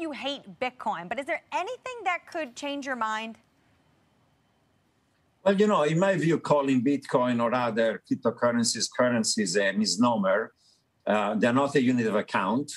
you hate Bitcoin, but is there anything that could change your mind? Well, you know, in my view, calling Bitcoin or other cryptocurrencies currencies a misnomer. Uh, they're not a unit of account.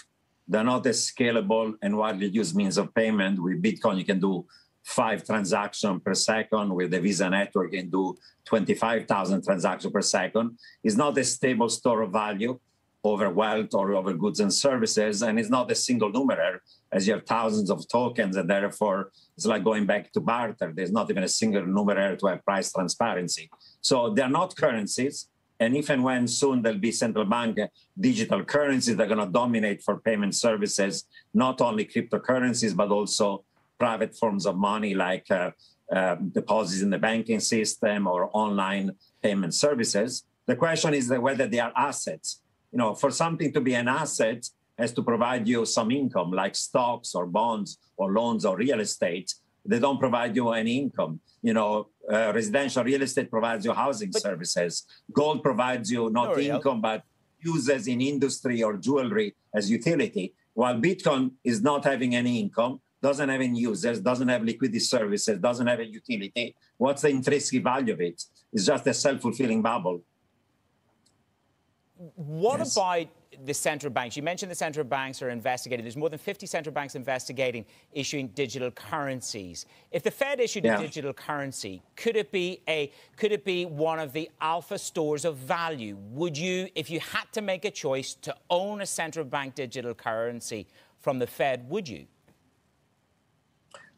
They're not a scalable and widely used means of payment. With Bitcoin, you can do five transactions per second. With the Visa network, you can do 25,000 transactions per second. It's not a stable store of value over wealth or over goods and services, and it's not a single numeraire, as you have thousands of tokens, and therefore it's like going back to barter. There's not even a single numeraire to have price transparency. So they're not currencies, and if and when soon there'll be central bank digital currencies that are going to dominate for payment services, not only cryptocurrencies, but also private forms of money like uh, uh, deposits in the banking system or online payment services. The question is whether they are assets you know, for something to be an asset has to provide you some income, like stocks or bonds or loans or real estate. They don't provide you any income. You know, uh, residential real estate provides you housing but, services. Gold provides you not income, but uses in industry or jewelry as utility. While Bitcoin is not having any income, doesn't have any users, doesn't have liquidity services, doesn't have a utility. What's the intrinsic value of it? It's just a self-fulfilling bubble. What yes. about the central banks? You mentioned the central banks are investigating. There's more than 50 central banks investigating issuing digital currencies. If the Fed issued yeah. a digital currency, could it be a could it be one of the alpha stores of value? Would you, if you had to make a choice to own a central bank digital currency from the Fed, would you?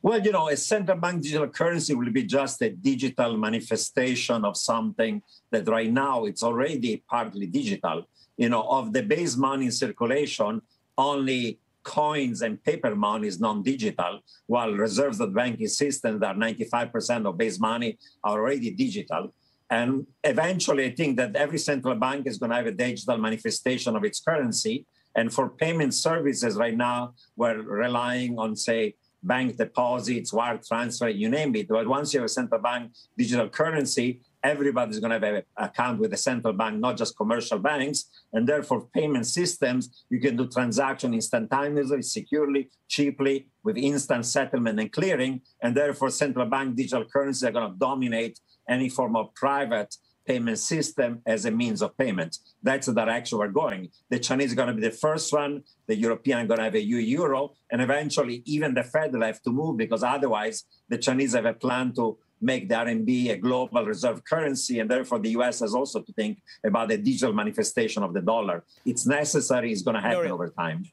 Well, you know, a central bank digital currency will be just a digital manifestation of something that right now it's already partly digital. You know, of the base money in circulation, only coins and paper money is non-digital, while reserves of banking systems that are 95% of base money are already digital. And eventually, I think that every central bank is going to have a digital manifestation of its currency. And for payment services right now, we're relying on, say, bank deposits, wire transfer, you name it. But once you have a central bank digital currency, everybody's going to have an account with the central bank, not just commercial banks. And therefore, payment systems, you can do transaction instantaneously, securely, cheaply, with instant settlement and clearing. And therefore, central bank digital currencies are going to dominate any form of private payment system as a means of payment. That's the direction we're going. The Chinese are going to be the first one. The European are going to have a euro, and eventually even the Fed will have to move because otherwise the Chinese have a plan to make the RMB a global reserve currency, and therefore the US has also to think about the digital manifestation of the dollar. It's necessary. It's going to happen over time.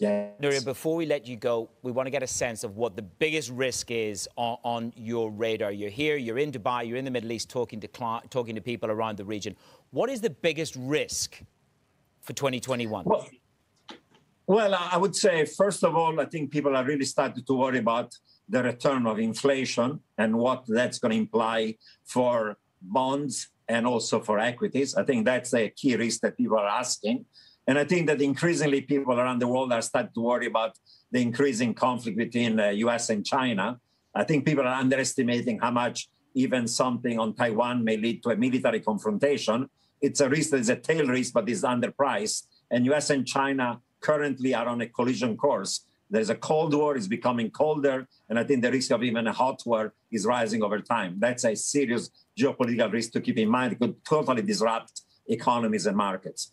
Nouriel, before we let you go, we want to get a sense of what the biggest risk is on, on, your radar. You're here, you're in Dubai, you're in the Middle East talking to, talking to people around the region. What is the biggest risk for 2021? Well, well, I would say, first of all, I think people are really starting to worry about the return of inflation and what that's going to imply for bonds and also for equities. I think that's a key risk that people are asking. And I think that increasingly people around the world are starting to worry about the increasing conflict between uh, the US and China. I think people are underestimating how much even something on Taiwan may lead to a military confrontation. It's a risk that is a tail risk, but it's underpriced. And US and China currently are on a collision course. There's a cold war, it's becoming colder, and I think the risk of even a hot war is rising over time. That's a serious geopolitical risk to keep in mind. It could totally disrupt economies and markets.